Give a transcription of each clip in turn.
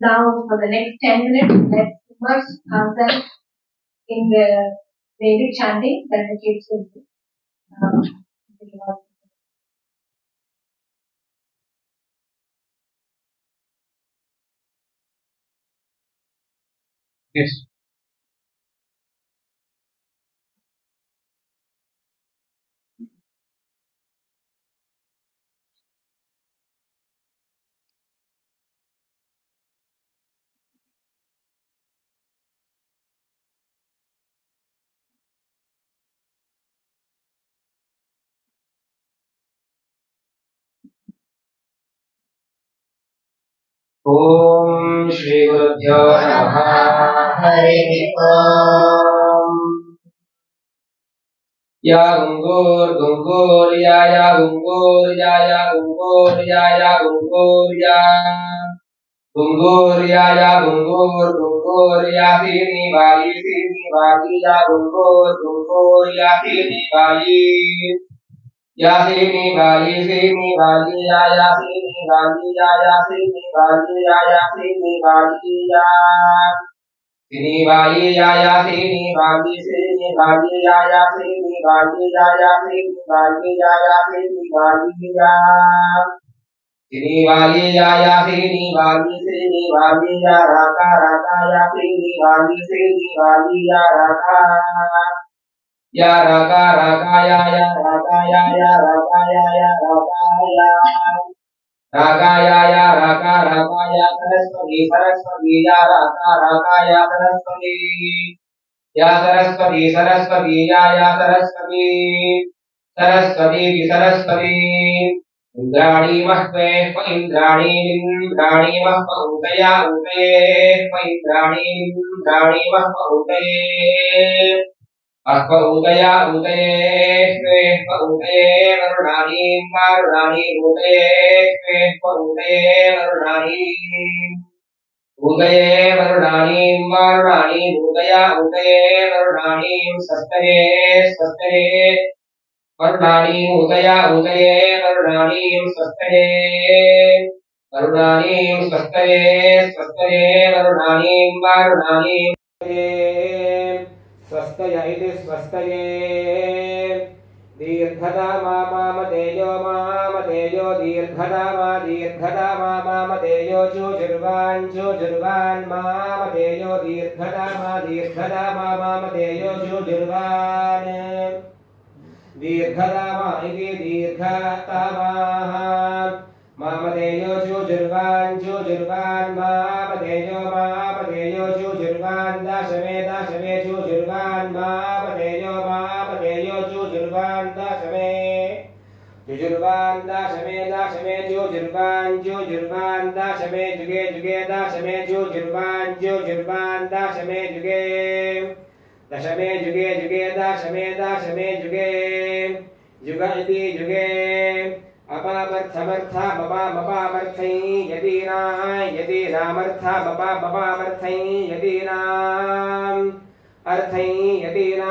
Now, for the next 10 minutes, let's immerse ourselves in the Vedic chanting that the kids will do. Um, Yes. ॐ श्रीगुरुभ्यो नमः। हरिः ॐ या गुङ्गोर्गुङ्गोर्या या गुङ्गोर्या या गुङ्गोर्या या। गुङ्गोर्या गुङ्गोर्या या गुङ्गोर् गुङ्गोर्या सीनि बाली सीनि बाली। या गुङ्गोर् गुङ्गोर्या सीनि बाली। या सीनि बाली सीनि बाली, या या सीनि बाली या या सीनि बाली या या सीनि बाली या सीनि बाली या या सीनि बाली सीनि बाली या या सीनि बाली या या सीनि बाली या सीनि बाली या या बाली या या बाली या या रागा या। या रागा या या रागा या रागा या या रागा रागा या सरस्वती सरस्वती या सरस्वती सरस्वती सरस्वती या या सरस्वती सरस्वती सरस्वती इन्द्राणी महत्वे इन्द्राणी इन्द्राणी महत्व उदया उदये इन्द्राणी इन्द्राणी महत्व उदया उदये श्वेष्व उदये वरुणानी वारुणानी श्वेष्व उदये वरुणानी उदये वरुणानी वारुणानी उदया उदये वरुणानी स्वस्तये स्वस्तये वरुणानी उदया उदये वरुणानी स्वस्तये वरुणानी स्वस्तये स्वस्तये वरुणानी वारुणानी स्वस्तय। स्वस्तये दीर्घदा मामामतेयो मामतेयो दीर्घदा मा दीर्घदा मामामतेयो चुजुर्वान् चुजुर्वान् चुजुर्वान्। इति दीर्घतमाः। चुजुर्वान् चुजुर्वान् दशमे जुजुर्वान् जुजुर्वान् दशमे जुगे जुगे, दशमे जुजुर्वान् जुजुर्वान् दशमे जुगे। दशमे जुगे जुगे, दशमे दशमे जुगे। जुग। इति जुगे अपामर्थमर्था मपामपामर्थै यदि ना अर्थै यदि ना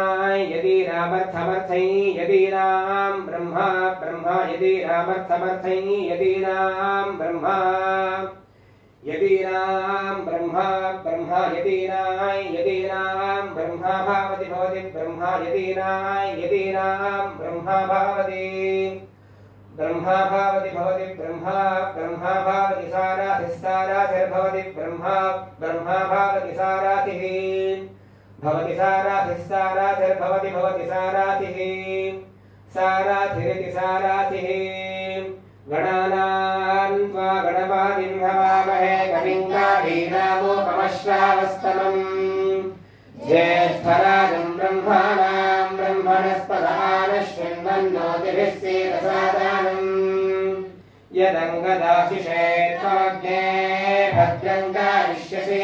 यदि नामर्थमर्थै यदि नाम् ब्रह्मा ब्रह्मा यदि नामर्थमर्थै यदि नाम् ब्रह्मा यदि नाम् ब्रह्मा ब्रह्मा यदि नाय यदि नाम् ब्रह्मा भावति भवति ब्रह्मा यदि नाय यदि नाम् ब्रह्मा भावति ब्रह्मा भावति भवति ब्रह्मा ब्रह्मा भावति साराधिः साराधिर्भवति ब्रह्मा ब्रह्मा भावति साराधिः भवति साराथिः साराथिर्भवति भवति साराथिः साराथिरिति साराथिः गणानान् गणपामहे ज्येष्ठराजम् ब्रह्माणाम् ब्रह्मण स्पदान श्रृन्नो यदङ्गदाशिषे त्वमग्ने भत्यङ्कादिष्यसे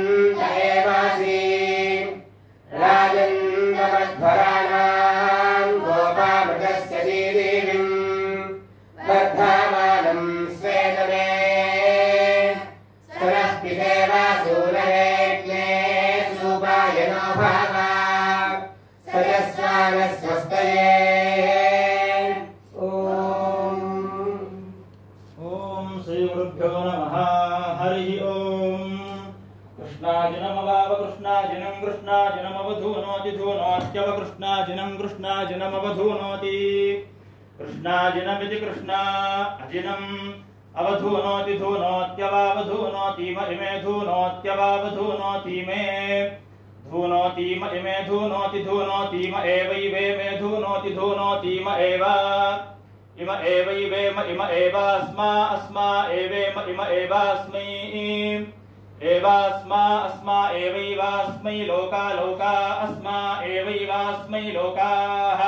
कृष्णाजिनमिति कृष्णा, अजिनम्। अवधूनोति धूनोत्यवावधूनोतीम इमे धूनोत्यवावधूनोतीमे धूनोतीम इमे धूनोति धूनोतीम एवैवे मे धूनोति धूनोतीम एव इम एवैवेम इम एवास्मा अस्मा एवेम इम एवास्मै एवास्मा अस्मा एवैवास्मै लोका लोका अस्मा एवैवास्मै लोकाः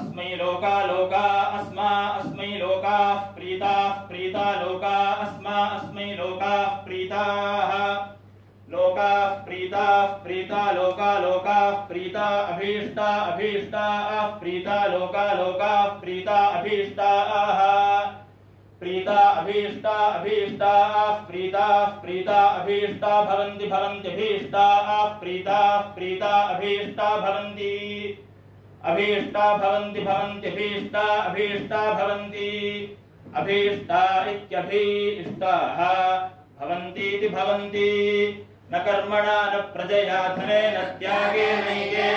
अस्मै लोका लोका अस्मा अस्मै लोकाः प्रीताः प्रीता लोका अस्मा अस्मै लोकाः प्रीताः लोकाः प्रीताः प्रीता लोका लोकाः प्रीता अभीष्टा अभीष्टाः प्रीता लोका लोकाः प्रीता अभीष्टाः प्रीता अभीष्टा अभीष्टाः प्रीताः प्रीता अभीष्टा भवन्ति भवन्त्यभीष्टाः प्रीताः प्रीता अभीष्टा भवन्ति अभीष्टा भवन्ति भवन्त्यभीष्टा अभीष्टा भवन्ति। अभीष्टा इत्यभीष्टाः भवन्तीति भवन्ति। न कर्मणा, न प्रजया धनेन त्यागेनैके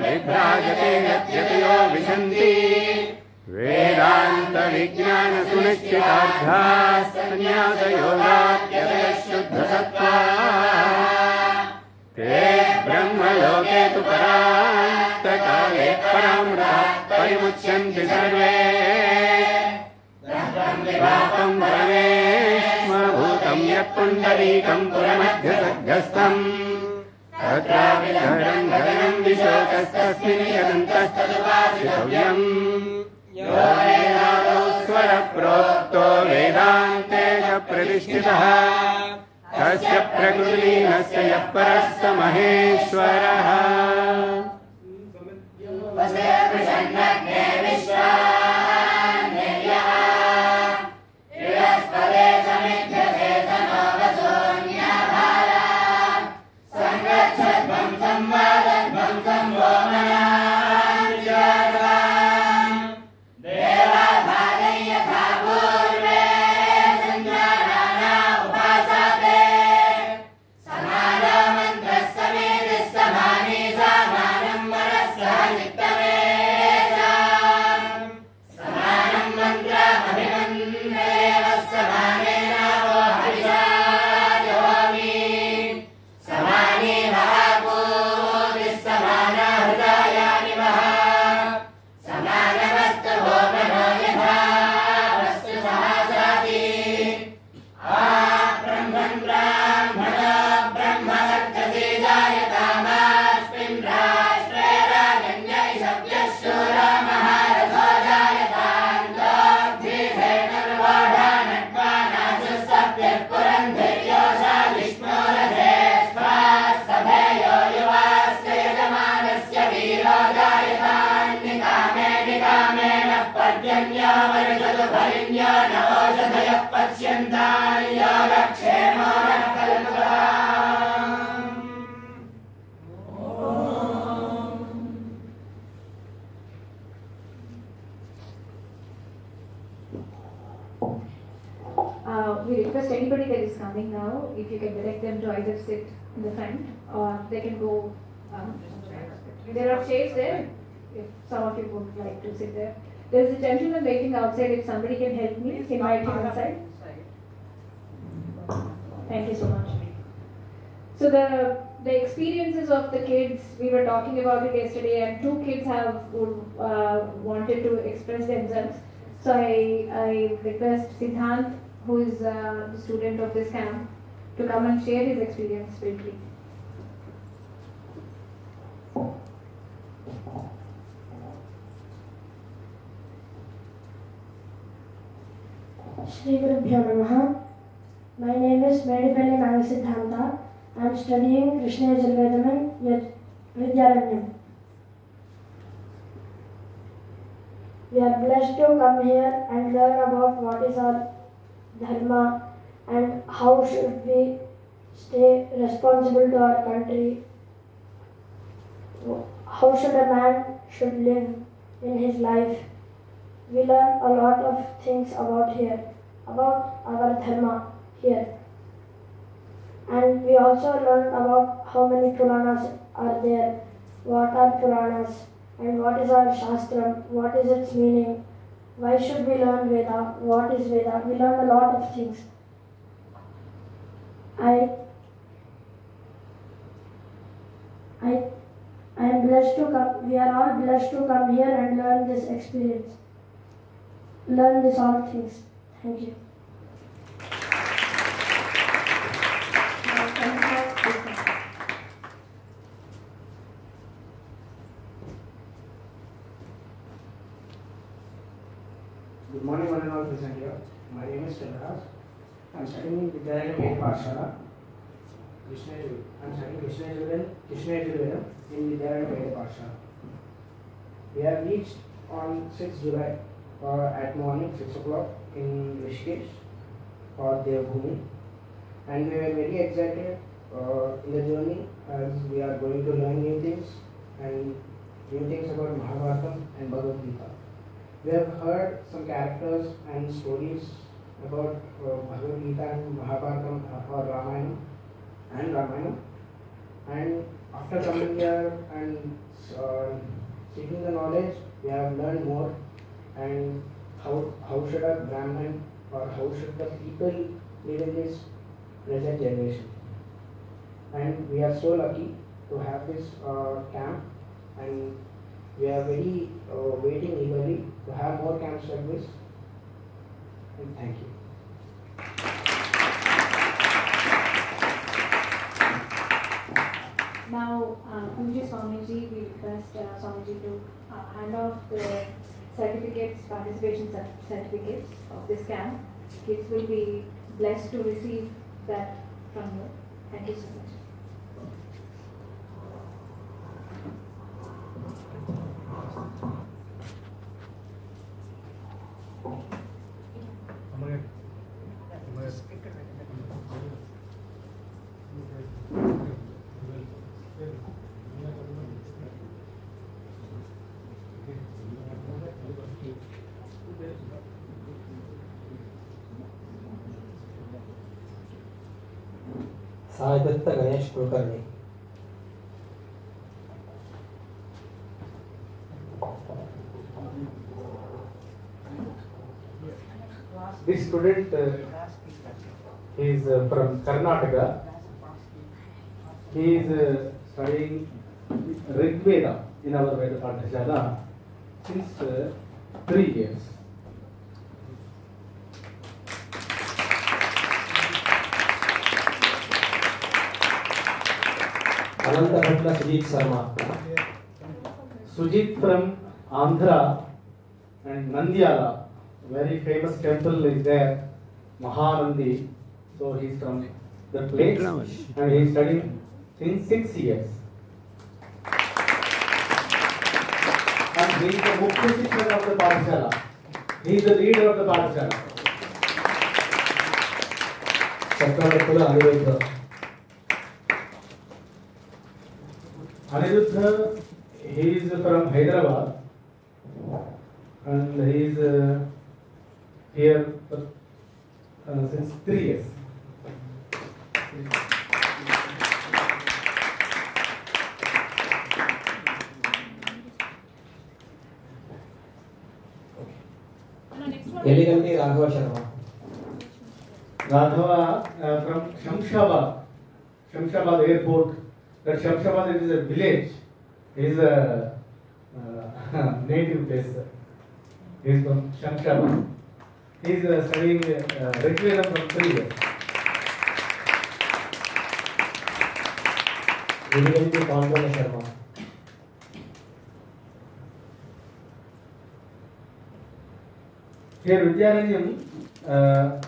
विभ्राजते यद्यतयो विशन्ति। वेदान्तविज्ञानसुनिश्चितार्थाः सन्न्यासयोगात्यतयः शुद्धसत्त्वा ते ब्रह्मलोके तु परान्तकाले परामृताः परिमुच्यन्ति सर्वे। पापम् परमेश्वरभूतम् यत्पुण्डरीकम् पुरमध्यसर्गस्थम्। तत्राविधरम् धरम् विशोकस्तस्मिन् यदन्तस्तदुपासितव्यम् यो वेदादौ स्वरप्रोक्तो वेदान्ते च प्रतिष्ठितः तस्य प्रकृतिलीनस्य यः परः स महेश्वरः if you can direct them to either sit in the front or they can go. Um, there are chairs there, if some of you would like to sit there. There's a gentleman waiting outside, if somebody can help me, invite him inside. Thank you so much. So the the experiences of the kids, we were talking about it yesterday, and two kids have uh, wanted to express themselves. So I, I request Siddhant, who is uh, the student of this camp, to come and share his experience briefly. Shri Gurubhyo Namaha. My name is Medipalli Nagasiddhanta. I am studying Krishna Yaj- Vidyaranyam. We are blessed to come here and learn about what is our dharma and how should we stay responsible to our country. How should a man should live in his life. We learn a lot of things about here, about our dharma here. And we also learn about how many Puranas are there, what are Puranas, and what is our Shastram, what is its meaning, why should we learn Veda, what is Veda. We learn a lot of things. I I I am blessed to come. We are all blessed to come here and learn this experience. Learn this all things. Thank you. Now, can you have Siddhant? Good morning, one and all present here. My name is Chandras. I am studying in Vidyayana Ved Pathshala. Krishna Yajur- I am studying Krishna Yajurvedam, Krishna Yajurvedam in Vidyayana Ved Pathshala. We have reached on 6th July uh, at morning 6 o'clock in Rishikesh for Devbhumi. And we were very excited uh, in the journey as we are going to learn new things and new things about Mahabharata and Bhagavad Gita. We have heard some characters and stories about uh, Bhagavad Gita and Mahabharata or Ramayana and Ramayana. And after coming here and uh, seeking the knowledge, we have learned more and how, how should a Brahmin or how should the people live in this present generation. And we are so lucky to have this uh, camp and we are very uh, waiting eagerly to have more like this. And thank you. Now, uh, Swamiji, we request uh, Swamiji to uh, hand off the certificates, participation certificates of this camp. Kids will be blessed to receive that from you. Thank you so much. Ganesh Kulkarni This student uh, is uh, from Karnataka. He is uh, studying Rig Veda in our Veda Pathashala since uh, three years. Sujit Sharma. Sujit from Andhra and Nandyala, very famous temple is there, Mahanandi. So he's from the place and he's studying since six years. And he is the Mukhya teacher of the Parashala. He is the leader of the Parashala. ಚಕ್ರವರ್ತಿಗಳ ಅನುಭವ Aniruddha, he is from Hyderabad and he is uh, here uh, since three years. Yeligalli Raghava Sharma. Raghava uh, from Shamshabad, Shamshabad airport. that Shamshabad it is a village, is a uh, native place. He is from Shamshabad. He is uh, studying uh, Requiem from three years. Evidently, Pandana Sharma. Here, Vidyananjam, uh,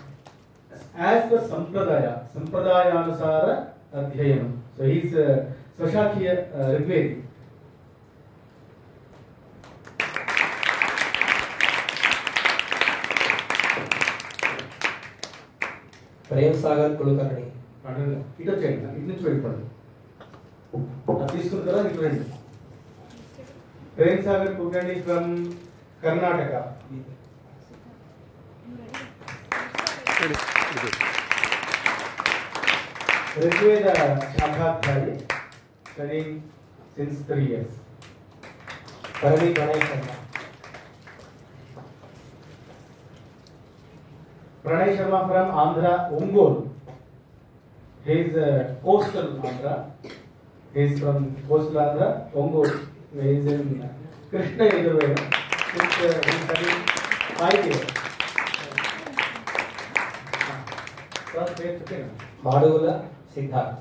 as per Sampradaya, Sampradaya Anusara Adhyayanam. So he is uh, Svashakhiya uh, Rigvedi. Prem Sagar Kulkarni. ఇటు వచ్చేయండి. ఇటు నుంచి వెళ్ళిపోండి. అది తీసుకున్న తర్వాత ఇటు రండి. Prem Sagar Kulkarni from Karnataka. Pranay Sharma from Andhra, Ongole. Is coastal Andhra. Is from coastal Andhra, Ongole. Is in Krishna Yajurveda. Since study five years बाड़ूला Siddharth.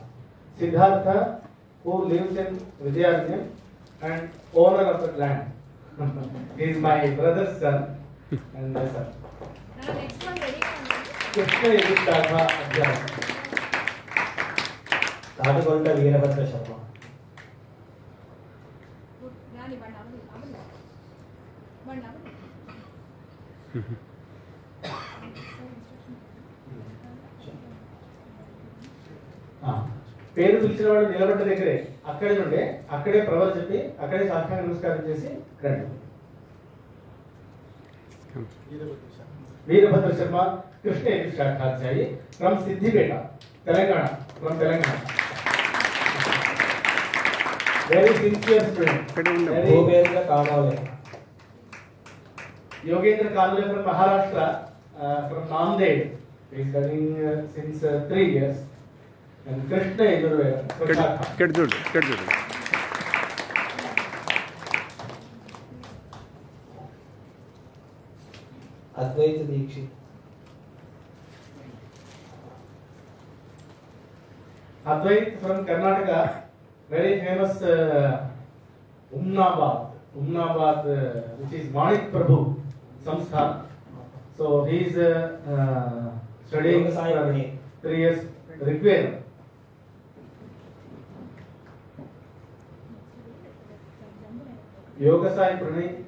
Siddhartha, who lives in Vijayarjun and owner of the land, he is my brother's son and my son. Next one, very Krishna Yudhishtha Adhyaya. Tadagonda Veerabhadra Sharma. Mm-hmm. పేరు పిలిచిన వాడు నిలబడ్డ దగ్గరే అక్కడే నుండే అక్కడే ప్రవర్ చెప్పి అక్కడే సాష్టాంగ నమస్కారం చేసి రండి. Veerabhadra Sharma Krishna శాఖాధ్యాయి from Siddipet Telangana from Telangana. Very sincere student కామావలే Yogendra కాలువే from Maharashtra from Nanded since three years Krishna ಎದುರು ಕೆಡ್ಜೋಡು ಕೆಡ್ಜೋಡು ಅದ್ವೈತ Dixit Advait from Karnataka, very famous uh, Umnabad, Umnabad, uh, which is Manik Prabhu Samsthar. So he is uh, uh, studying three years Rigveda. Yoga Sai Pranay,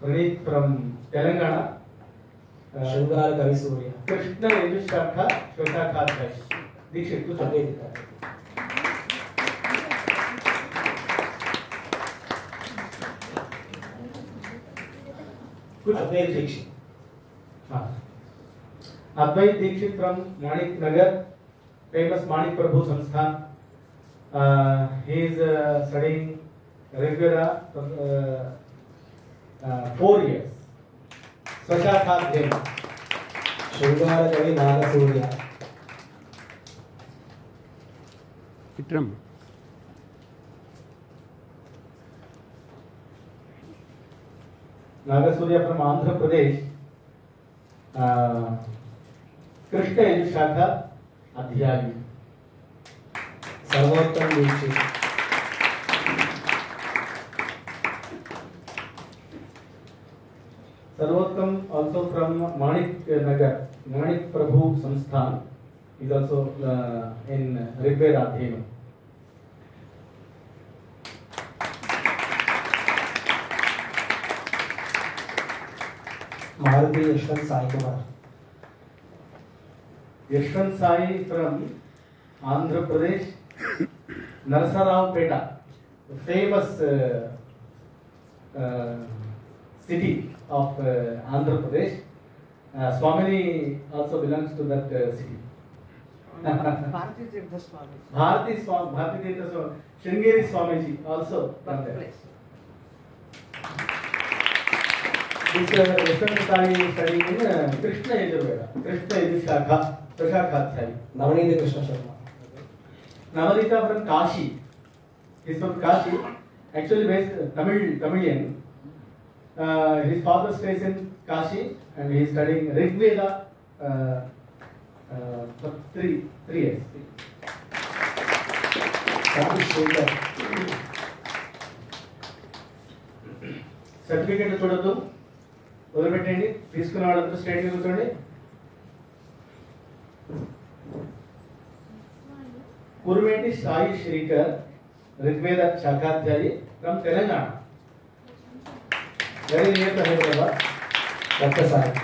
Pranay from Telangana. Uh, Shungar Kavi Surya. Krishna English Shakha, Shweta Khatkar. Dikshit, tu Advaita. Advait Dikshit. हाँ Advait Dikshit from Manik Nagar, famous Manik Prabhu Sansthan. Uh, he is uh, studying Rigveda uh, uh, four years. Swachakadhyayana. Shringara Nagasuriya. Vikram. Nagasurya from Andhra Pradesh. Uh, Krishna शाखा अध्यायी सर्वोत्तम दीक्षित सर्वोत्तम also from Manik Nagar Manik Prabhu संस्थान is also in Rigveda अध्ययन Maruti Yashwant Sai Kumar Yashwant Sai from Andhra Pradesh Narasaraopet famous city of uh, Andhra Pradesh. Uh, Swamini also belongs to that uh, city. Bharati Tirtha Swami. Bharati Swami, Bharati Tirtha Swami, Sringeri Swamiji also from there. This uh, Western Sari is studying in uh, Krishna Yajurveda, Krishna Yajurshakha, Prashakhatyai. Navanita Krishna Sharma. Navanita from Kashi. He's from Kashi. Actually, based Tamil, Tamilian. Uh, his father stays in Kashi and he is studying Rig Veda uh, uh, for three three years. Certificate చూడొద్దు. వదిలిపెట్టండి తీసుకున్న వాళ్ళందరూ స్టేట్గా కూర్చోండి. Kurumeti Sai Srikar Rigveda శాఖాధ్యాయి from Telangana. very near to Hyderabad, Datta Sai.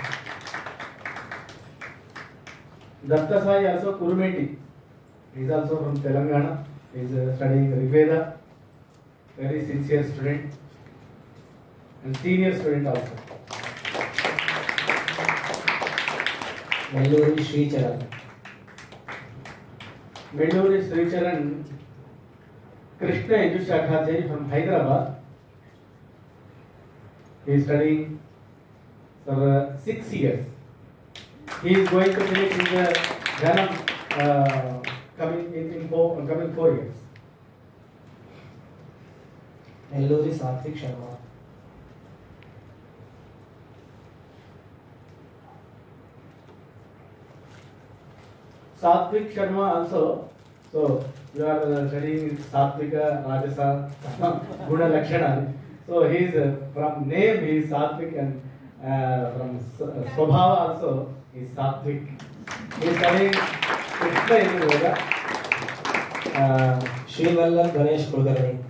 Datta Sai also Kurumeti. He is also from Telangana. He is uh, studying Rigveda. Very sincere student and senior student also. Belluri Sri Charan. Belluri Sri Charan, Krishna Edu Shakha from Hyderabad. He is studying for uh, six years. He is going to finish in the Dhanam uh, coming in, in four uh, coming four years. Hello, this is Arthik Sharma. Satvik Sharma also. So you are uh, studying Satvika, Rajasa, Guna Lakshana. So he is uh, from name he is sattvic and uh, from swabhava also he is sattvic. He is studying Krishna in yoga. shri Vallabh Ganesh Kulkarni.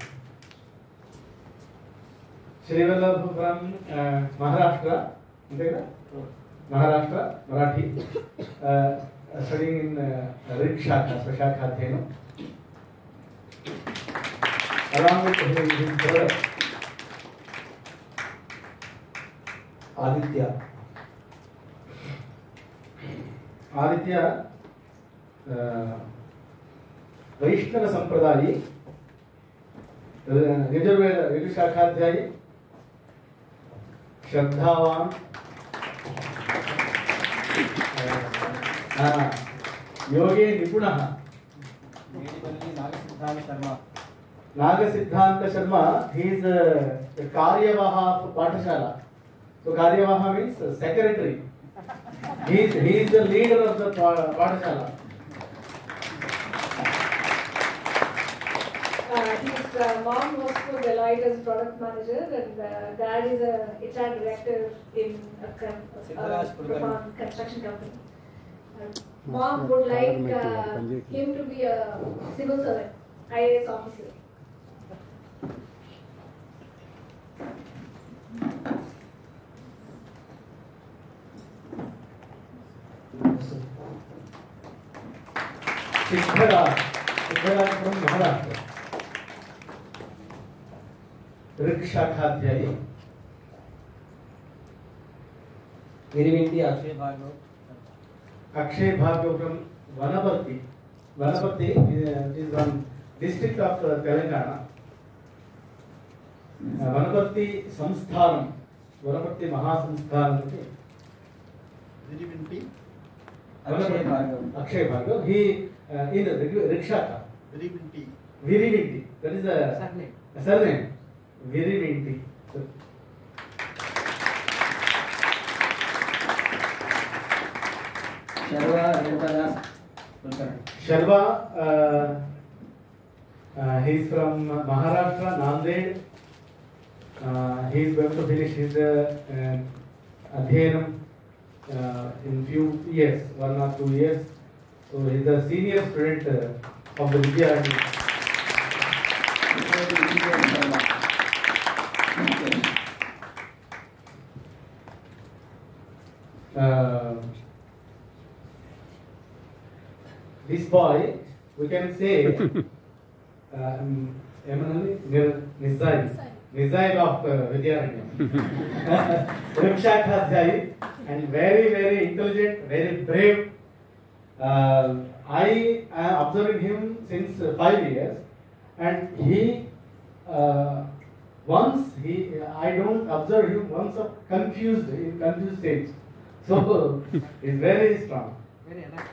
shri Vallabh from uh, Maharashtra, ante Integra? Maharashtra, Marathi, uh, studying in uh, Rit Shakha, Svashakha Thenu. Along with his, his brother. Aditya. Aditya वैष्णवसम्प्रदायी Yajurveda यजुशाखाध्याय श्रद्धावान योगे निपुणः। नागसिद्धान्तशर्मा he is कार्यवाह पाठशाला। So कार्यवाह means uh, secretary he is he is the leader of the pa- पाठशाला Uh, his uh, mom works for Deloitte as product manager and uh, dad is a HR director in a, Kulkarni. profound construction company. Uh, mom would like uh, him to be a civil servant, IAS officer. Sidhra Sidhra from Maharashtra ऋक्षाठाध्यायी मेरी विनती Akshay Bhargav Akshay Bhargav from Wanaparthy Wanaparthy is one district of Telangana Wanaparthy संस्थान वनपर्ति महासंस्थान मेरी विनती Akshay Bhargav he ಇದು rickshaw Virivinti that is surname Virivinti Sharva Renukadas Kulkarni Sharva Uh, he is from Maharashtra, Nanded. Uh, he is going to finish his uh, uh, adhyaram uh, in few years, one or two years. So he's a senior student uh, of the Vidya. Uh, this boy, we can say, um, Eminently Nir- Nizai, Nizai of uh, Vidyaranyam. Rimshakhadyai, and very, very intelligent, very brave. Uh, I am observing him since uh, five years, and he uh, once he I don't observe him once of confused in confused stage. So he's very strong. Very very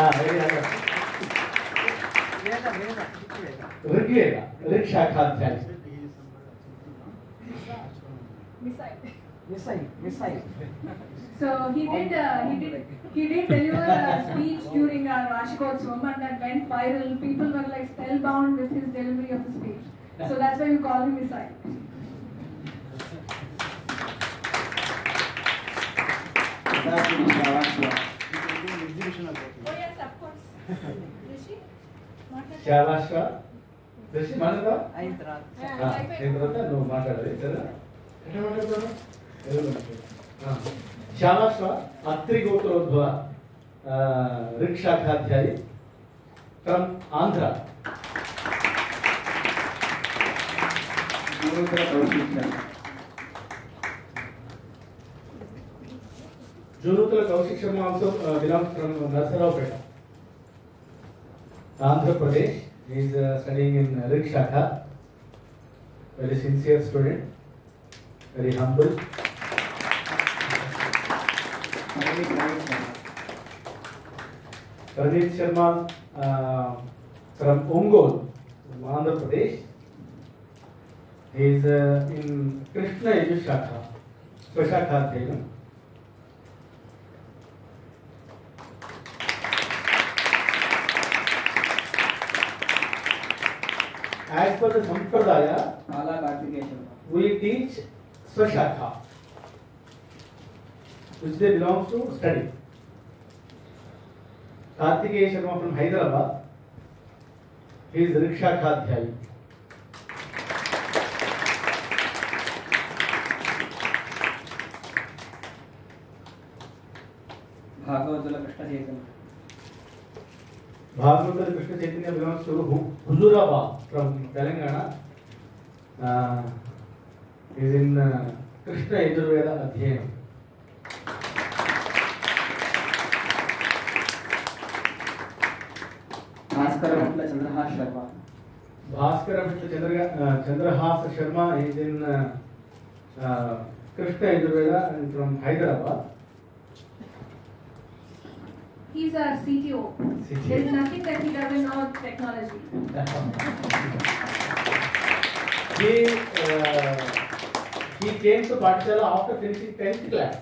Ah, very alert. Rigveda ऋक्शाखाध्यायी So he did, uh, he did, he did deliver a speech during our Vashikotsvam and that went viral. People were like spellbound with his delivery of the speech. So that's why we call him Missile. Oh yes, of course. Rishi? శాబాష్ ఋషి మాట్లాడదా Yeah, like నేను తర్వాత నువ్వు మాట్లాడాలి సరే ఎట్లా మాట్లాడతాను श्यामाश्व अत्रिगोत्रोद्भव ऋक्शाखाध्यायी from Andhra Junutala Kaushik Sharma also belongs from Narsaraopeta, Andhra Pradesh. He is uh, studying in Rig Shakha. Very sincere student, very humble. Pradeep Sharma uh, from Ongol, from Andhra Pradesh. He is uh, in Krishna Yaju Shakha. Swashakha Adhyayam. As per the Sampradaya, we teach Swashakha, which they belongs to study. Kartikeya Sharma from Hyderabad. He is Riksha Khadhyayi. Bhagavatul Krishna Chaitanya. Bhagavatul Krishna Chaitanya belongs to Huzurabad from Telangana. Uh, is in Krishna Yajurveda Adhyayanam. Bhaskar Chandrahas Sharma. Bhaskar Chandrahas Sharma is in uh, uh, He's our CTO. CTO. There's nothing that he doesn't know technology. he, uh, he came to Bhattachala after finishing 10th class.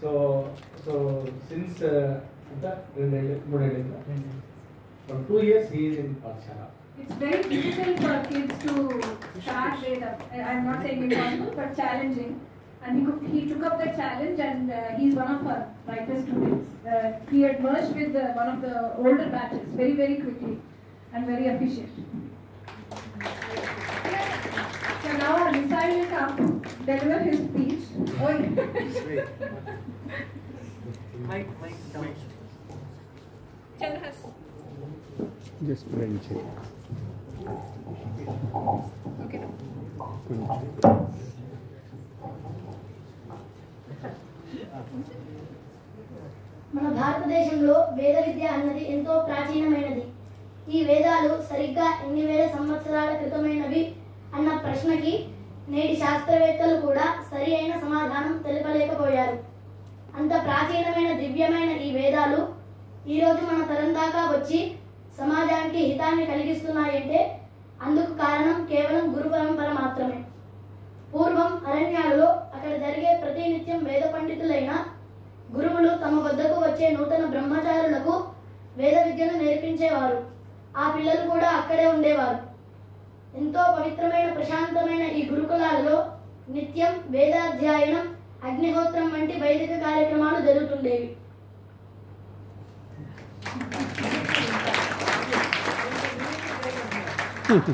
So, so since uh, the from two years he is in Pathshala. It's very difficult for kids to start Veda. I- I'm not saying impossible, but challenging. And he, could, he took up the challenge and uh, he's one of our brightest students. Uh, he had merged with uh, one of the older batches very, very quickly and very efficient. So now our missile will come, deliver his speech. Oh, Chandrahas. Just. మన భారతదేశంలో వేద విద్య అన్నది ఎంతో ప్రాచీనమైనది. ఈ వేదాలు సరిగ్గా ఎన్ని వేల సంవత్సరాల క్రితమైనవి అన్న ప్రశ్నకి నేటి శాస్త్రవేత్తలు కూడా సరి అయిన సమాధానం తెలపలేకపోయారు. అంత ప్రాచీనమైన దివ్యమైన ఈ వేదాలు ఈరోజు మన తరం దాకా వచ్చి సమాజానికి హితాన్ని కలిగిస్తున్నాయంటే అందుకు కారణం కేవలం గురు పరంపర మాత్రమే. పూర్వం అరణ్యాలలో అక్కడ జరిగే ప్రతినిత్యం వేద పండితులైన గురువులు తమ వద్దకు వచ్చే నూతన బ్రహ్మచారులకు వేద విద్యను నేర్పించేవారు. ఆ పిల్లలు కూడా అక్కడే ఉండేవారు. ఎంతో పవిత్రమైన ప్రశాంతమైన ఈ గురుకులాలలో నిత్యం వేదాధ్యయనం అగ్నిహోత్రం వంటి వైదిక కార్యక్రమాలు జరుగుతుండేవి. My name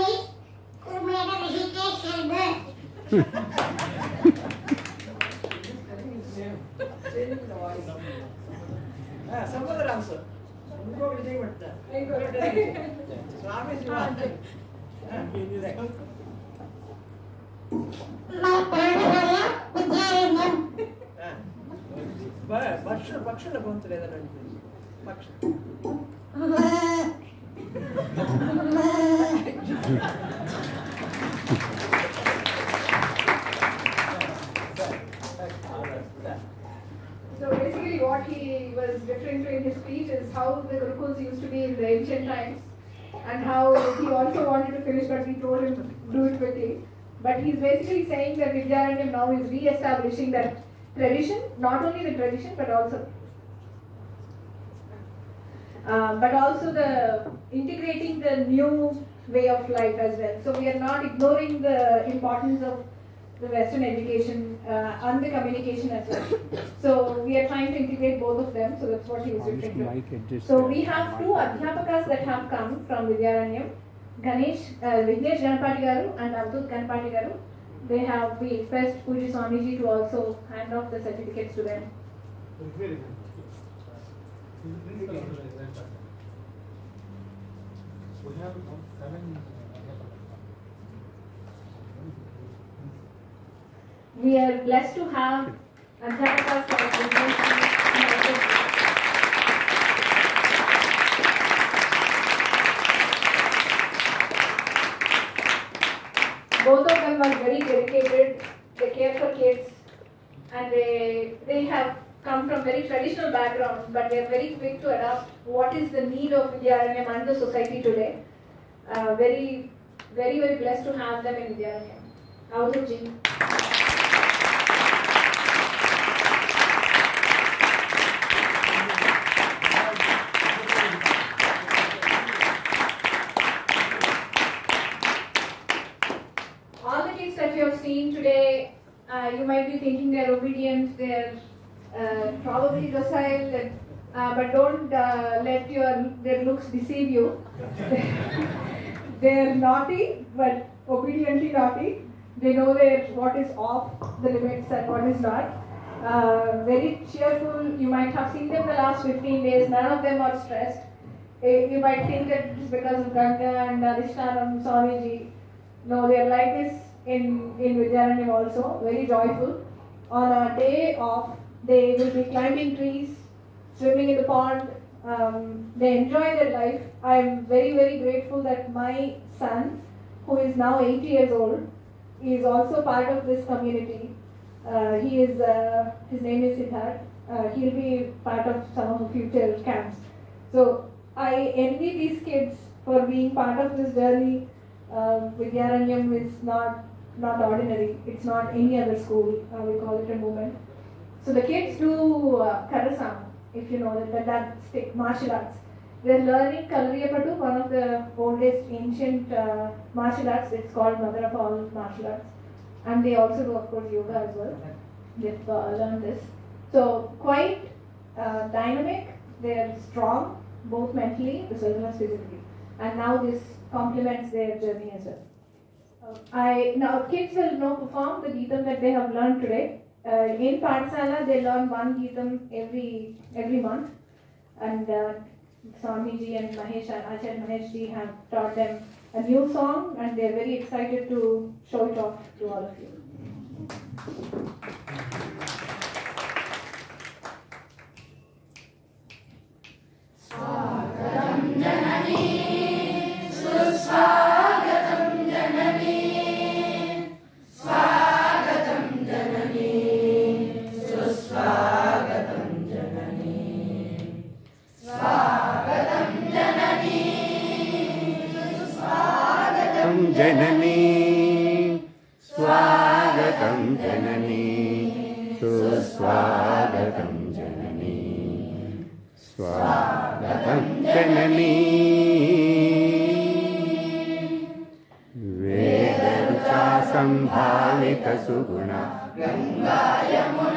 is Kumeda Rishikesh Herbert. Some other answer. So basically what he was referring to in his speech is how the Gurukuls used to be in the ancient times and how he also wanted to finish but we told him do it quickly. But he's basically saying that Vidyaranyam now is re-establishing that tradition, not only the tradition but also uh, but also the integrating the new way of life as well. So we are not ignoring the importance of the Western education uh, and the communication as well. So we are trying to integrate both of them. So that's what he was referring to. So we have two Adhyapakas that have come from Vidyaranyam, Ganesh, uh, Vignesh Ganapati Garu and Avdut Ganapati Garu. They have, we request Puji Swamiji to also hand off the certificates to them. We are blessed to have Adhyapakas from Vignesh and Avdut. both of them are very dedicated. They care for kids, and they they have come from very traditional backgrounds, but they are very quick to adapt what is the need of Vidyaranyam and the society today. Uh, very, very, very blessed to have them in Vidyaranyam. Avdut all the kids that you have seen today, uh, you might be thinking they're obedient, they're uh, probably docile, and, uh, but don't uh, let your their looks deceive you. they're naughty, but obediently naughty. They know their what is off the limits and what is not. Uh, very cheerful. You might have seen them the last 15 days. None of them are stressed. Eh, You might think that it's because of Ganga and Adhishtanam, Swamiji. No, they are like this in, in Vidyaranyam also, very joyful. On a day off, they will be climbing trees, swimming in the pond. Um, they enjoy their life. I am very, very grateful that my son, who is now 8 years old, is also part of this community. Uh, he is, uh, his name is Siddharth. Uh, he'll be part of some of the future camps. So I envy these kids for being part of this journey uh, Vidyaranyam is not not ordinary. It's not any other school. Uh, we call it a movement. So the kids do uh, Karasam, if you know that, that, that stick, martial arts. They're learning Kalariyapattu, one of the oldest ancient uh, martial arts. It's called mother of all martial arts. And they also do, of course, yoga as well. They've uh, learned this. So quite uh, dynamic. They're strong, both mentally as well as physically. And now this complements their journey as well. Uh, I now kids will now perform the geetam that they have learned today uh, in Patsala they learn one Geetam every every month and uh, Swamiji and Mahesh, Acharya Maheshji have taught them a new song and they are very excited to show it off to all of you. Swagadam Janani Suswagadam सम्भावितसुगुणा शूलिनि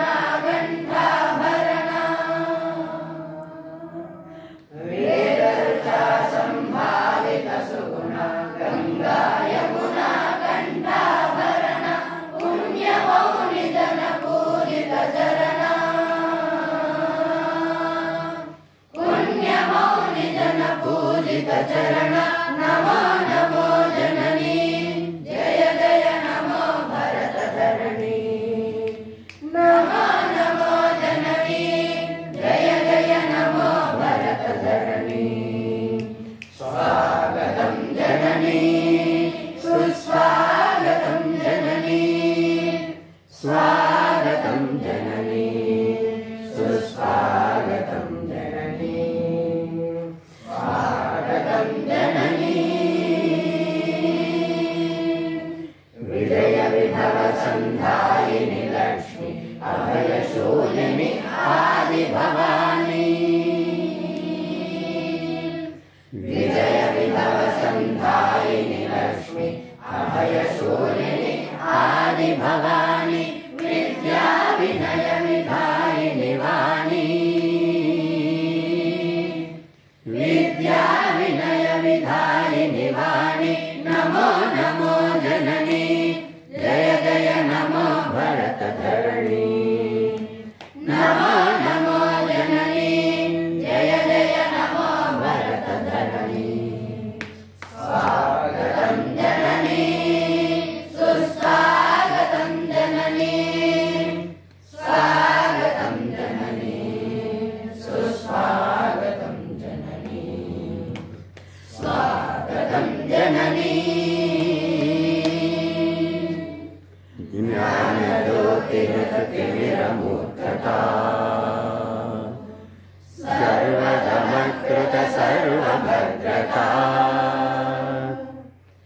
सर्वधमकृत सर्वभद्रता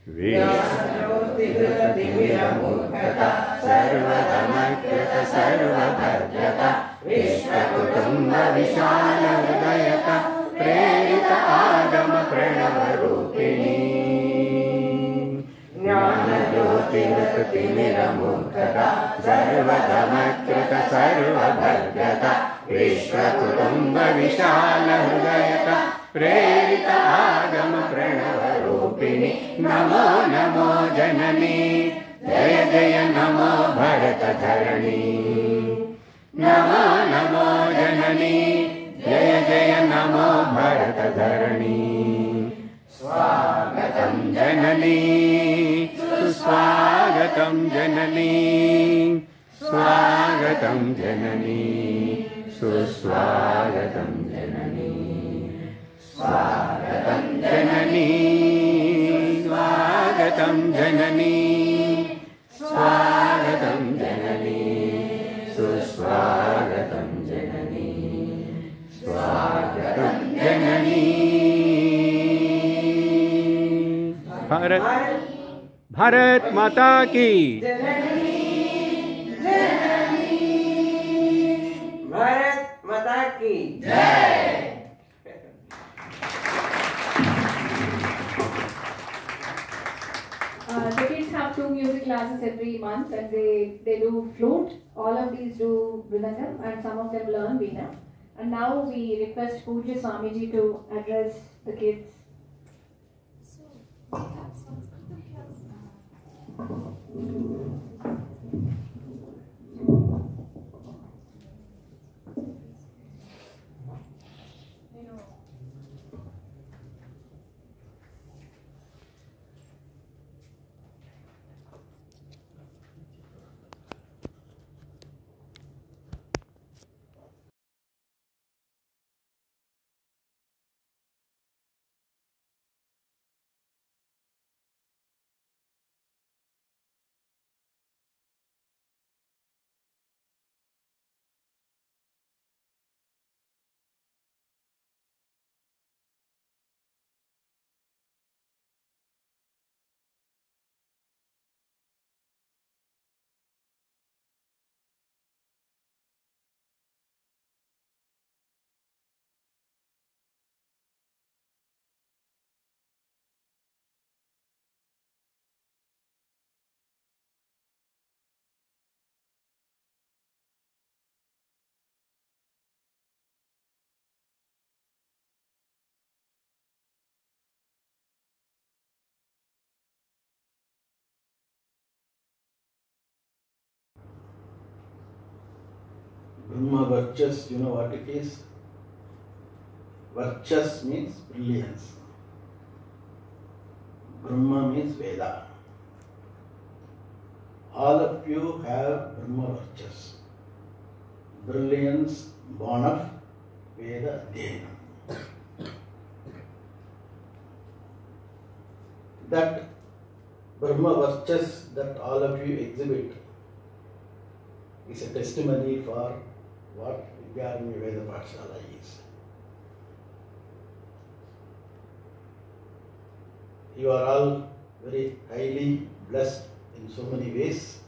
विश्व ज्योतिकृति सर्वभद्रता विश्व प्रेरित आगम प्रणम रूपिणी ज्ञानज्योतिर्कृतिनि सर्व विश्वकुटुम्ब विशाल हृदयता प्रेरित आगम प्रणवरूपिणि नमो नमो जननी। जय जय नमो भरतधरणी। नमो नमो जननी। जय जय नमो भरतधरणी। स्वागतं जननी। सुस्वागतं जननी। स्वागतं जननी। सुस्वागतं जननी। स्वागतं जननी। स्वागतं जननी। स्वागतं जननी। सुस्वागतं जननी। स्वागतं जननी। भारत भारत माता की। भारत माता की Uh, the kids have two music classes every month and they, they do flute. All of these do Mridangam and some of them learn Veena. And now we request Pujya Swamiji to address the kids. Brahma Varchas, you know what it is? Varchas means brilliance. Brahma means Veda. All of you have Brahma Varchas. Brilliance born of Veda Dhyana. That Brahma Varchas that all of you exhibit is a testimony for what Vidyaranya Veda Pathshala is. You are all very highly blessed in so many ways.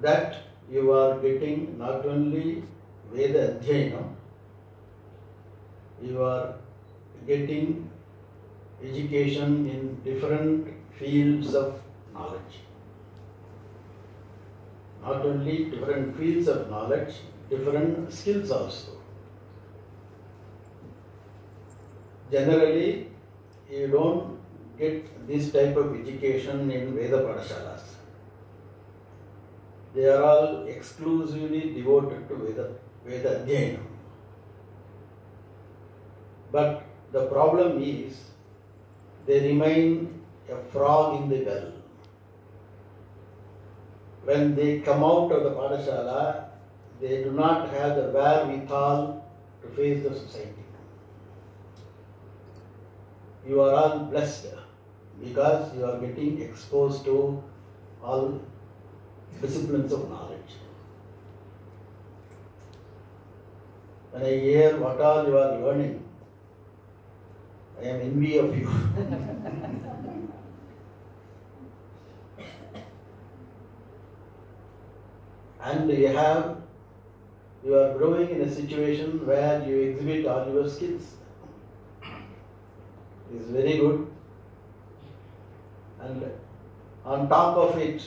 That you are getting not only Veda Adhyayana, you are getting education in different fields of knowledge. Not only different fields of knowledge, different skills also. Generally, you don't get this type of education in Veda Padashalas. They are all exclusively devoted to Veda, Veda. But the problem is they remain a frog in the well. When they come out of the Padashala, they do not have the wherewithal to face the society. You are all blessed because you are getting exposed to all disciplines of knowledge. When I hear what all you are learning, I am envy of you. and you have you are growing in a situation where you exhibit all your skills. It's very good. And on top of it,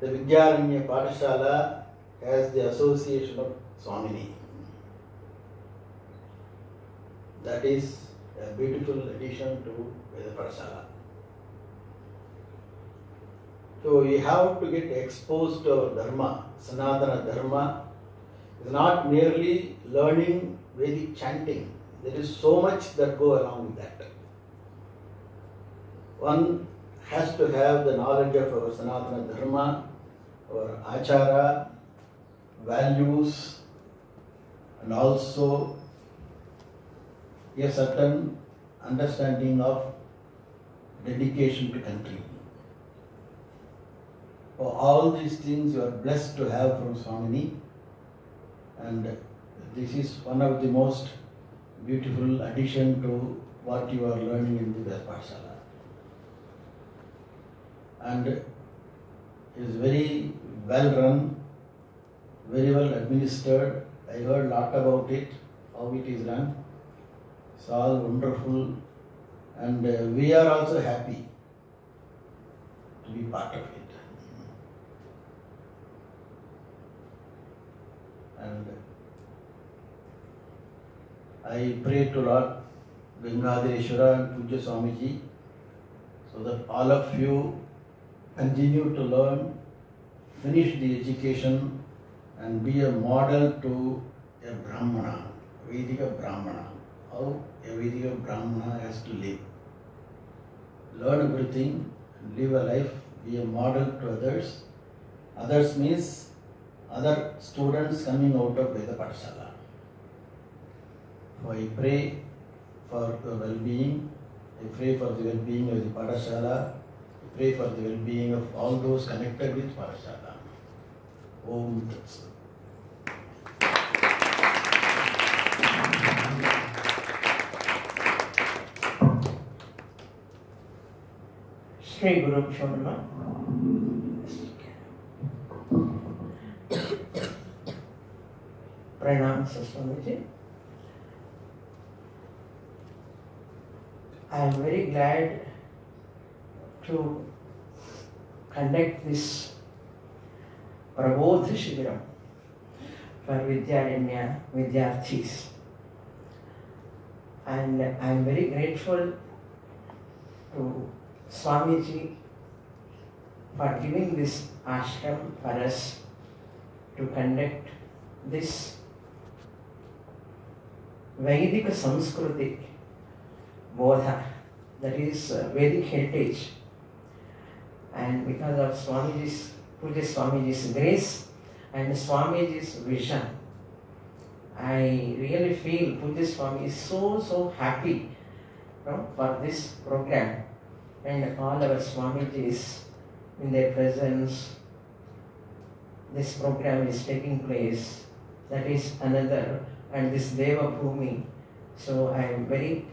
the Vidyaranya Padashala has the association of Swamini. That is a beautiful addition to Veda Padashala. So we have to get exposed to our Dharma, Sanatana Dharma. is not merely learning Vedic chanting. There is so much that go along with that. One has to have the knowledge of our Sanatana Dharma, our Achara, values, and also a certain understanding of dedication to country. For all these things you are blessed to have from Swamini and this is one of the most beautiful addition to what you are learning in the Veda Pathshala. And it is very well run, very well administered. I heard a lot about it, how it is run. It's all wonderful and we are also happy to be part of it. And I pray to Lord Gangadhareshwara and Puja Swamiji so that all of you continue to learn, finish the education and be a model to a Brahmana, Vedika Brahmana, how a Vedika Brahmana has to live. Learn everything, live a life, be a model to others. Others means other students coming out of Veda Patshala. So I pray for the well-being, I pray for the well-being of the Patashala, I pray for the well-being of all those connected with Patashala. Om Tatsa. Shri Guru Shobhana. Praṇam, Swamiji. I am very glad to conduct this Prabodh Shibiram for Vidyaranya Vidyarthis. And I am very grateful to Swamiji for giving this ashram for us to conduct this Vedic Sanskriti Bodha, that is uh, Vedic heritage. And because of Swamiji's, Puja Swamiji's grace and Swamiji's vision, I really feel Puja Swami is so, so happy for this program and all our Swamijis in their presence. This program is taking place. That is another, and this Deva Bhumi. So I am very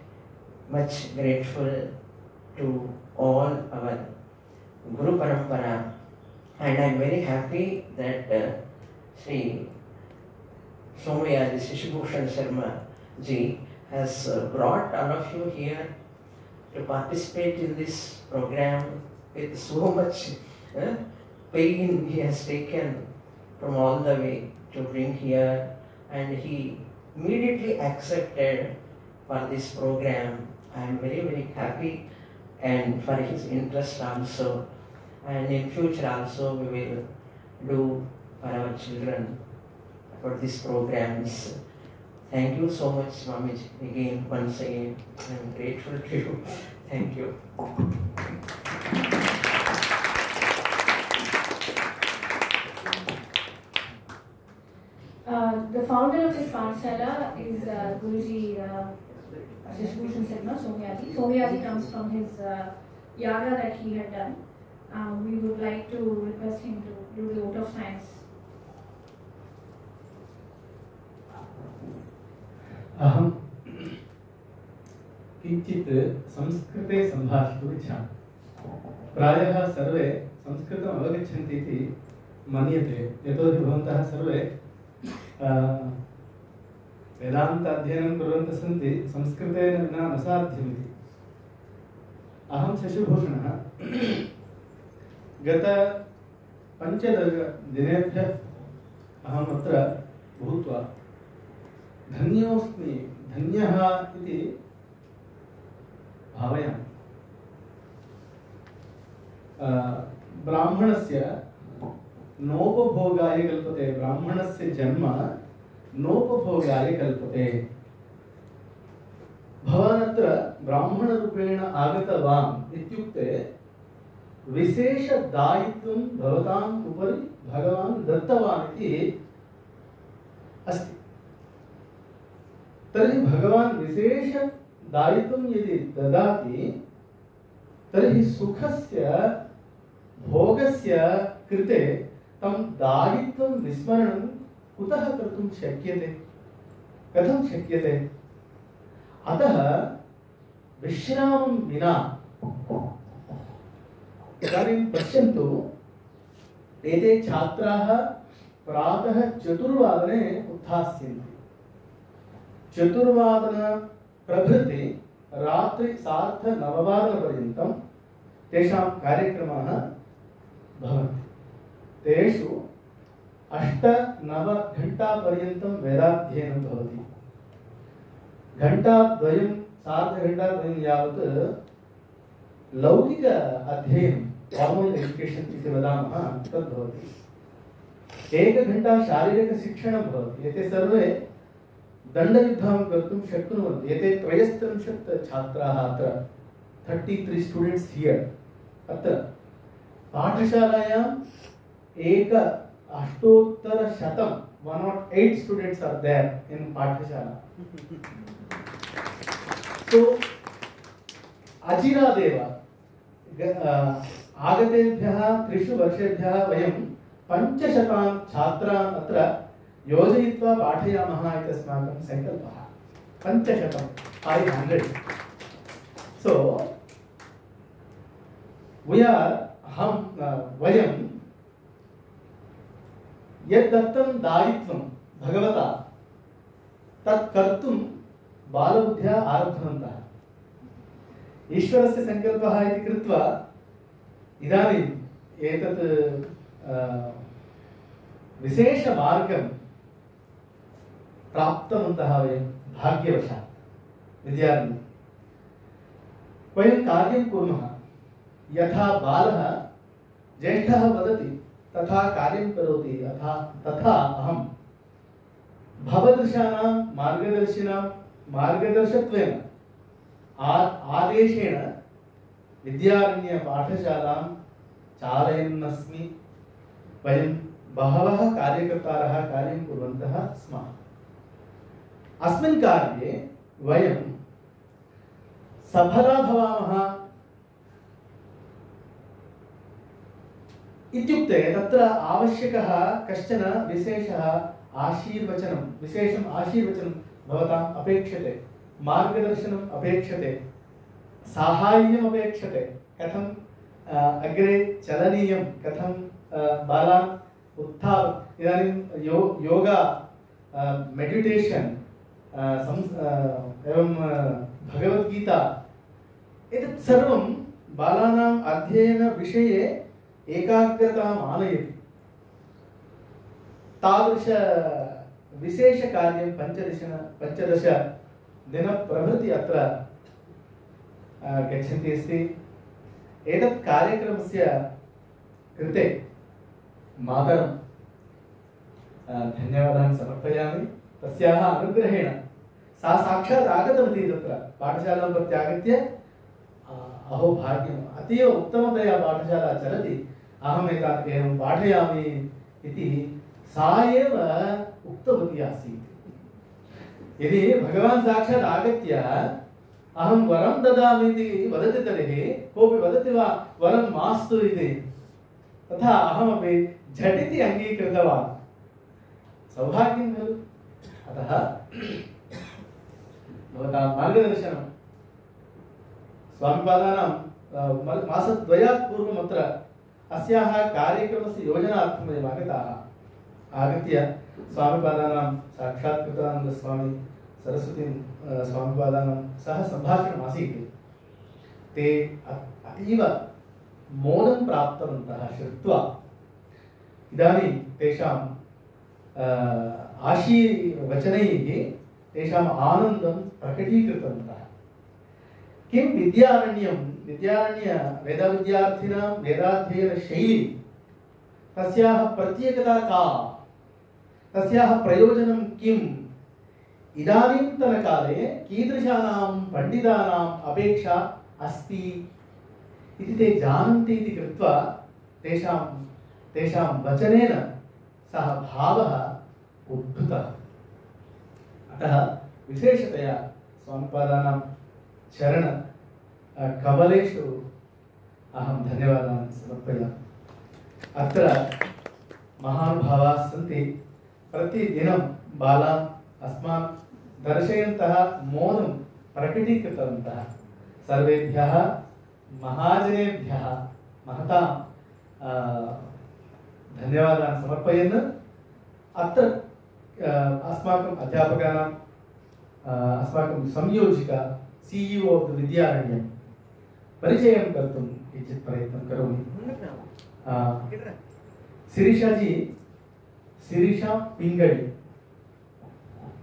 much grateful to all our Guru Parampara, and I am very happy that uh, Sri Somayaji Shishibhushan Sharma ji has uh, brought all of you here to participate in this program with so much uh, pain he has taken from all the way to bring here and he immediately accepted for this program. I am very very happy and for his interest also and in future also we will do for our children for these programs. Thank you so much, Swamiji. Again, once again, I am grateful to you. Thank you. Founder of this Pansala is uh, Guruji uh, Shishbhushan Sharma, Somyaji. Somyaji comes from his uh, yaga that he had done. Um, we would like to request him to do the vote of thanks. अहं किञ्चित् संस्कृते सम्भाषितुम् इच्छामि प्रायः सर्वे संस्कृतम् अवगच्छन्ति इति मन्यते यतोहि भवन्तः सर्वे अ, वेदान्ताध्ययनं कुर्वन्तः सन्ति संस्कृतेन विना न साध्यमिति। अहं शशिभूषणः। गत पञ्चदशदिनेभ्यः अहम् अत्र भूत्वा धन्योऽस्मि धन्यः इति भावयामि। ब्राह्मणस्य नोपभोगाय कल्पते, ब्राह्मणस्य जन्म नोपभोगाय कल्पते। भवान् अत्र ब्राह्मणरूपेण आगतवान् इत्युक्ते विशेषदायित्वं भवताम् उपरि भगवान् दत्तवान् इति अस्ति। तर्हि भगवान् विशेष दायित्वं यदि ददाति, तर्हि सुखस्य, भोगस्य कृते तं दायित्वं विस्मरणं कुतः कर्तुं शक्यते? कथं शक्यते? अतः विश्रामं विना इदानीं पश्यन्तु, एते छात्राः प्रातः चतुर्वादने उत्थास्यन्ति। चतुर्वादन प्रभृति रात्रि सार्धनववादनपर्यन्तं तेषां कार्यक्रमाः भवन्ति। तेषु अष्ट नव घण्टापर्यन्तं वेदाध्ययनं भवति। घण्टाद्वयं सार्धघण्टाद्वयं यावत् लौकिक अध्ययनं फार्मल् एजुकेशन् इति वदामः तद् भवति। एकघण्टा शारीरिकशिक्षणं भवति। एते सर्वे दण्डयुद्धं कर्तुं शक्नुवन्ति। एते त्रयस्त्रिंशत् छात्राः अत्र थर्टि त्री स्टूडेण्ट्स् हियर् अत्र पाठशालायाम् एक अष्टोत्तरशतं one not eight students are there in पाठशाला। सो अचिरादेव ग- अ, आगतेभ्यः त्रिषु वर्षेभ्यः वयं पञ्चशतान् छात्रान् अत्र योजयित्वा पाठयामः इति अस्माकं सङ्कल्पः। पञ्चशतं five hundred so we are अहं अ, वयं यद् दत्तं दायित्वं भगवता। तत् कर्तुं बालबुद्ध्या आरब्धवन्तः। ईश्वरस्य सङ्कल्पः इति कृत्वा इदानीम् एतत् विशेषमार्गं प्राप्तवन्तः वयं भाग्यवशात्। विद्यारण्ये वयं कार्यं कुर्मः। यथा बालः ज्येष्ठः वदति तथा कार्यं करोति यथा तथा अहं। भवदृशानां मार्गदर्शिनां मार्गदर्शत्वेन आदेशेन विद्यारण्यपाठशालां चालयन्नस्मि। वयं बहवः कार्यकर्तारः कार्यं कुर्वन्तः स्मः। अस्मिन् कार्ये वयं सफला भवामः। इत्युक्ते तत्र आवश्यकः कश्चन विशेषः आशीर्वचनं, विशेषम् आशीर्वचनं भवताम् अपेक्षते, मार्गदर्शनम् अपेक्षते, साहाय्यम् अपेक्षते, कथं अग्रे चलनीयं, कथं बालान् उत्था इदानीं यो, योगा मेडिटेशन् एवं भगवद्गीता, एतत् सर्वं बालानाम् अध्ययनविषये एकाग्रताम् आनयति तादृश विशेषकार्यं पञ्चदश पञ्चदश दिनप्रभृति अत्र गच्छन्ति अस्ति। एतत् कार्यक्रमस्य कृते मातरं धन्यवादान् समर्पयामि। तस्याः अनुग्रहेण। सा साक्षात् आगतवती तत्र पाठशालां प्रति आगत्य अ, अहो भाग्यम् अतीव उत्तमतया पाठशाला चलति। अहम् एतात् सा एव उक्तवती आसीत्। यदि भगवान् साक्षात् आगत्य अहं वरं ददामि इति वदति तर्हि कोऽपि वदति वा? वरं तथा अहमपि झटिति अङ्गीकृतवान्। सौभाग्यं खलु। अतः भवतां मार्गदर्शनं। स्वामिपादानां मासद्वयात् पूर्वम् अत्र अस्याः कार्यक्रमस्य योजनार्थं वयम् आगताः। आगत्य स्वामिपादानां साक्षात् कृतानन्दस्वामी सरस्वतीं स्वामिपादानां सह सम्भाषणम् आसीत्। ते अतीव मोदं प्राप्तवन्तः श्रुत्वा, इदानीं तेषां आशीर्वचनैः तेषाम् आनन्दं प्रकटीकृतवन्तः। किं विद्यारण्यं विद्यारण्य वेदविद्यार्थिनां वेदाध्ययनशैली तस्याः प्रत्येकता का? तस्याः प्रयोजनं किम्? इदानीन्तनकाले कीदृशानां पण्डितानाम् अपेक्षा अस्ति? इति ते जानन्ति इति कृत्वा तेषां तेषां वचनेन सः भावः उद्भूतः। अतः विशेषतया स्वामिपादानां चरण अ, कमलेषु अहं धन्यवादान् समर्पयामि अत्र महानुभावाः सन्ति प्रतिदिनं बालान् अस्मान् दर्शयन्तः मोदं प्रकटीकृतवन्तः महतां अ, धन्यवादान् समर्पयन् अत्र अस्माकम् अध्यापकानां अस्माकं संयोजिका सिइओ आफ् द विद्यारण्यं परिचयं कर्तुं किञ्चित् प्रयत्नं करोमि। Shirishaji Shirisha Pingali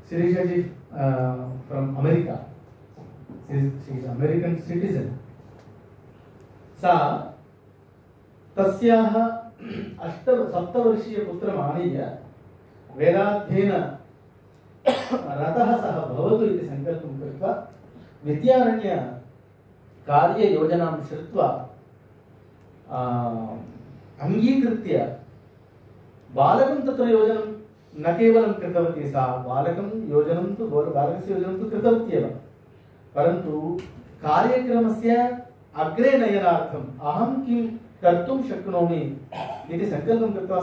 Shirishaji from America American citizen सा तस्याः अष्ट सप्तवर्षीयपुत्रम् आनीय वेदाध्ययन रतः सः भवतु इति सङ्कल्पं कृत्वा विद्यारण्य कार्ययोजनां श्रुत्वा आ, अङ्गीकृत्य बालकं तत्र योजनं न केवलं कृतवती सा बालकं योजनं तु बाल- बालकस्य योजनं तु कृतवती एव। परन्तु अग्रे नयनार्थम् अहं किं कर्तुं शक्नोमि इति सङ्कल्पं कृत्वा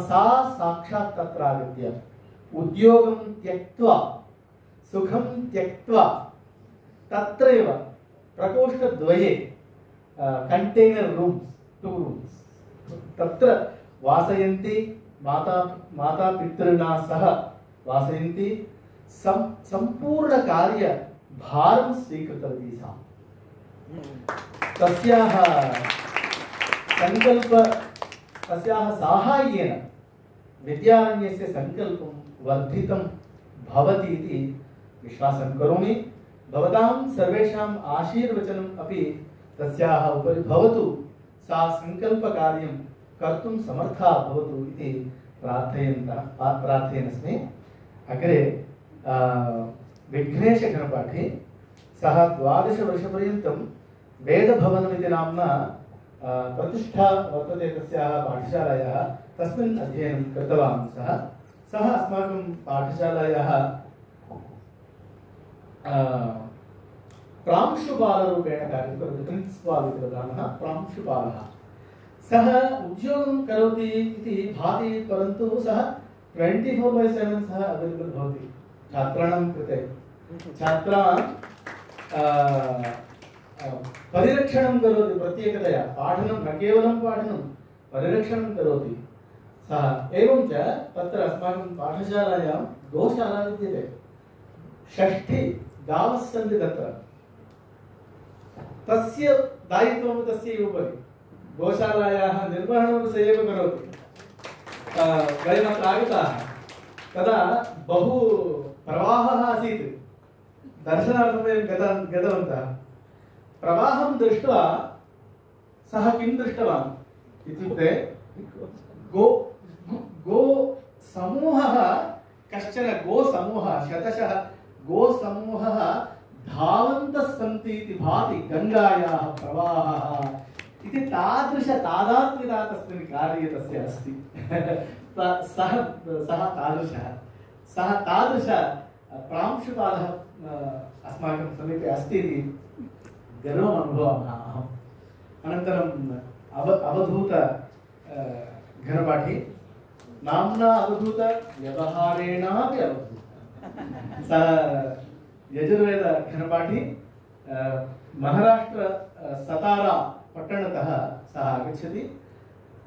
उद्योगं त्यक्त्वा सुखं त्यक्त्वा तत्रैव प्रकोष्ठद्वये कण्टैनर् रूम्स् टु रूम्स् तत्र वासयन्ति माता, मातापितृणा सह वासयन्ति, सं सम्पूर्णकार्यभारं स्वीकृतवती सा। तस्याः सङ्कल्प तस्याः साहाय्येन विद्यारण्यस्य सङ्कल्पं वर्धितं भवति इति विश्वासं करोमि। भवतां सर्वेषाम् आशीर्वचनम् अपि तस्याः उपरि भवतु। सा सङ्कल्पकार्यं कर्तुं समर्था भवतु इति प्रार्थयन्तः प्रार्थयन्नस्मि अग्रे आ, विघ्नेशगणपाठे सः द्वादशवर्षपर्यन्तं वेदभवनमिति नाम्ना प्रतिष्ठा वर्तते तस्याः पाठशालायाः तस्मिन् अध्ययनं कृतवान् सः। सः अस्माकं पाठशालायाः प्रांशुपालरूपेण कार्यं करोति प्रिन्सिपाल् इति वदामः प्रांशुपालः। सः उद्योगं करोति इति भाति, परन्तु सः ट्वेण्टि फोर् बै सेवेन् सः अवैलबल् भवति, छात्राणां कृते। छात्रान् परिरक्षणं करोति प्रत्येकतया, पाठनं न केवलं पाठनं, परिरक्षणं करोति। सः एवं च तत्र अस्माकं पाठशालायां गोशाला विद्यते। षष्ठी गावः सन्ति तत्र। तस्य दायित्वं तस्य उपरि। गोशालायाः निर्वहणं स एव करोति। अ, वयमत्र आगताः। तदा बहु प्रवाहः आसीत्। दर्शनार्थं वयं गत गतवन्तः। प्रवाहं दृष्ट्वा सः किं दृष्टवान्? इत्युक्ते गो गो समूहः कश्चन गोसमूहः शतशः गोसमूहः धावन्तः भाति गङ्गायाः प्रवाहः इति तादृश तादात्म्यता तस्मिन् कार्ये तस्य अस्ति। सः सः तादृशः। सः तादृश अस्माकं समीपे अस्ति इति गर्वम् अनुभवामः अहम्। अनन्तरम् अव, अवधूत घनपाठी। नाम्ना अवधूत, व्यवहारेणापि अवधूत। सः यजुर्वेद घनपाठी महाराष्ट्र सतारा पट्टणतः सः आगच्छति।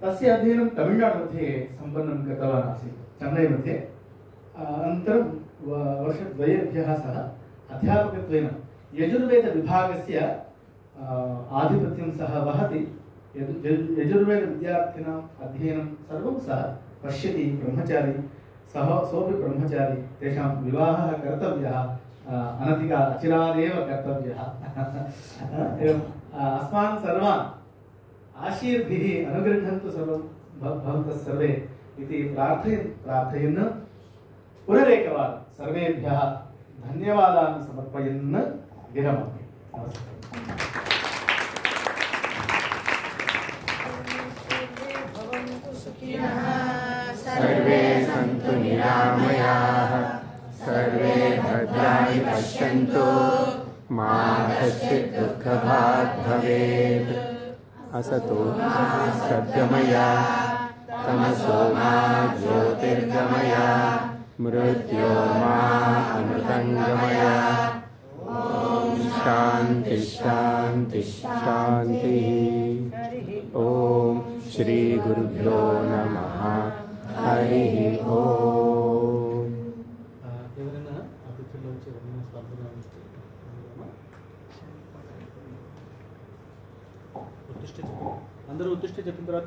तस्य अध्ययनं तमिळ्नाडुमध्ये सम्पन्नं कृतवान् आसीत् चेन्नै मध्ये अनन्तरं वर्षद्वयेभ्यः सः अध्यापकत्वेन यजुर्वेदविभागस्य आधिपत्यं सः वहति। यजु- यजु- यजुर्वेदविद्यार्थिनाम् अध्ययनं सर्वं सः पश्यति, ब्रह्मचारी सः सोऽपि ब्रह्मचारी, तेषां विवाहः कर्तव्यः। अनधिका, अचिरादेव कर्तव्यः। एवम् अस्मान् सर्वान् आशीर्भिः अनुगृह्णन्तु सर्वं भवन्तः सर्वे इति प्रार्थयन् प्रार्थयन् पुनरेकवारं सर्वेभ्यः धन्यवादान् समर्पयन् विरमामि नमस्कारः पश्यन्तु। मा कश्चित् दुःखभाग् भवेत्। असतो सद्गमया तमसो मा ज्योतिर्गमया। मृत्यो मा अमृतङ्गमया। शान्ति शान्ति, शान्तिः। ॐ श्रीगुरुभ्यो नमः। हरिः ॐ ఉత్తిష్ట చెప్పు. అందరూ ఉత్తిష్ట చెప్పిన తర్వాత